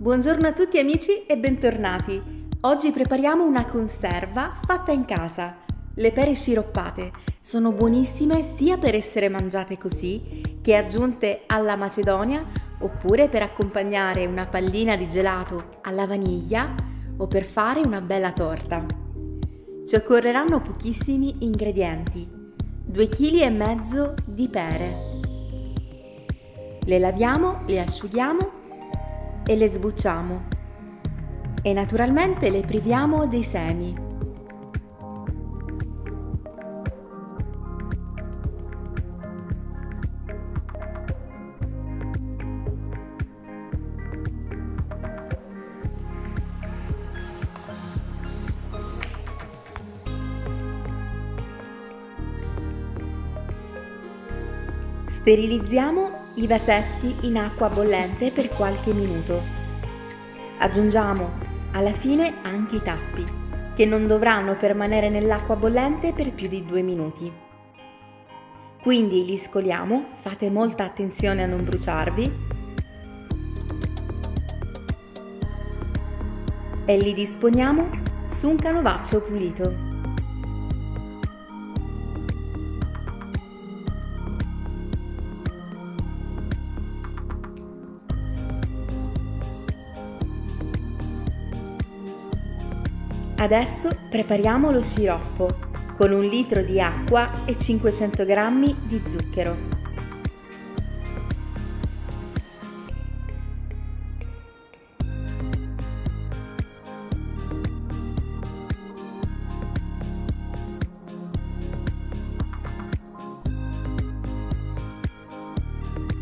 Buongiorno a tutti amici e bentornati. Oggi prepariamo una conserva fatta in casa. Le pere sciroppate sono buonissime sia per essere mangiate così che aggiunte alla macedonia oppure per accompagnare una pallina di gelato alla vaniglia o per fare una bella torta. Ci occorreranno pochissimi ingredienti. 2 kg di pere. Le laviamo, le asciughiamo e le sbucciamo. E naturalmente le priviamo dei semi. Sterilizziamo i vasetti in acqua bollente per qualche minuto. Aggiungiamo alla fine anche i tappi, che non dovranno permanere nell'acqua bollente per più di due minuti. Quindi li scoliamo, fate molta attenzione a non bruciarvi e li disponiamo su un canovaccio pulito. Adesso prepariamo lo sciroppo con un litro di acqua e 500 g di zucchero.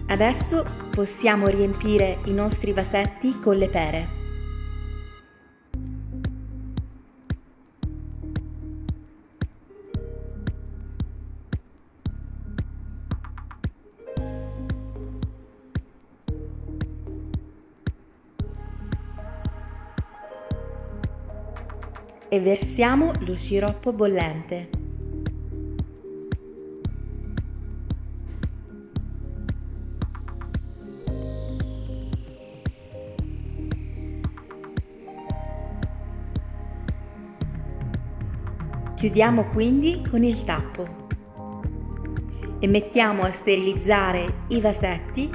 Adesso possiamo riempire i nostri vasetti con le pere. E versiamo lo sciroppo bollente. Chiudiamo quindi con il tappo e mettiamo a sterilizzare i vasetti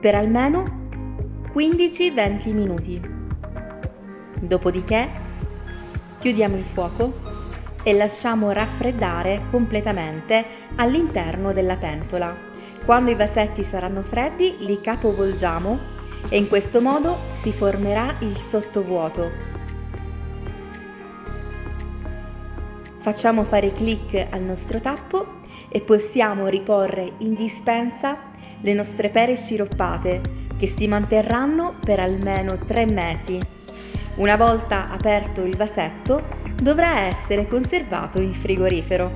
per almeno 15-20 minuti. Dopodiché chiudiamo il fuoco e lasciamo raffreddare completamente all'interno della pentola. Quando i vasetti saranno freddi li capovolgiamo e in questo modo si formerà il sottovuoto. Facciamo fare clic al nostro tappo e possiamo riporre in dispensa le nostre pere sciroppate che si manterranno per almeno 3 mesi una volta aperto il vasetto, dovrà essere conservato in frigorifero.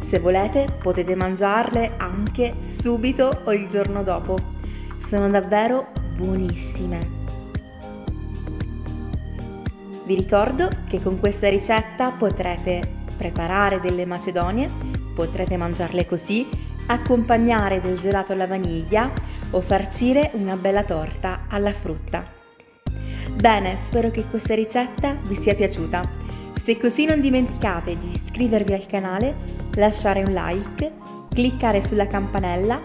Se volete potete mangiarle anche subito o il giorno dopo. Sono davvero buonissime. Vi ricordo che con questa ricetta potrete preparare delle macedonie, potrete mangiarle così, accompagnare del gelato alla vaniglia o farcire una bella torta alla frutta. Bene, spero che questa ricetta vi sia piaciuta. Se così non dimenticate di iscrivervi al canale, lasciare un like, cliccare sulla campanella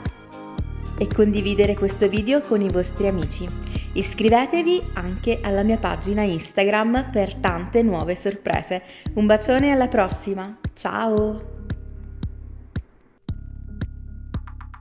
e condividere questo video con i vostri amici. Iscrivetevi anche alla mia pagina Instagram per tante nuove sorprese. Un bacione alla prossima, ciao!